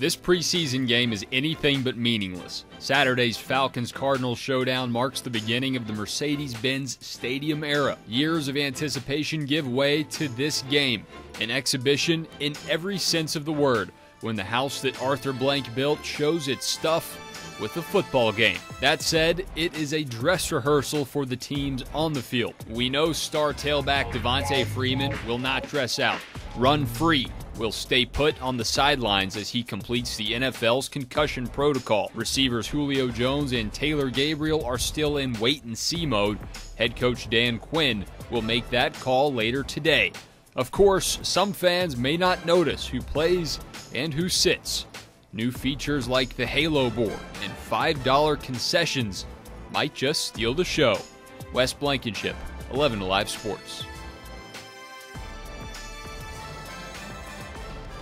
This preseason game is anything but meaningless. Saturday's Falcons Cardinals showdown marks the beginning of the Mercedes Benz Stadium era. Years of anticipation give way to this game, an exhibition in every sense of the word, when the house that Arthur Blank built shows its stuff with a football game. That said, it is a dress rehearsal for the teams on the field. We know star tailback Devonta Freeman will not dress out, run free, will stay put on the sidelines as he completes the NFL's concussion protocol. Receivers Julio Jones and Taylor Gabriel are still in wait and see mode. Head coach Dan Quinn will make that call later today. Of course, some fans may not notice who plays and who sits. New features like the Halo board and $5 concessions might just steal the show. Wes Blankenship, 11 Alive Sports.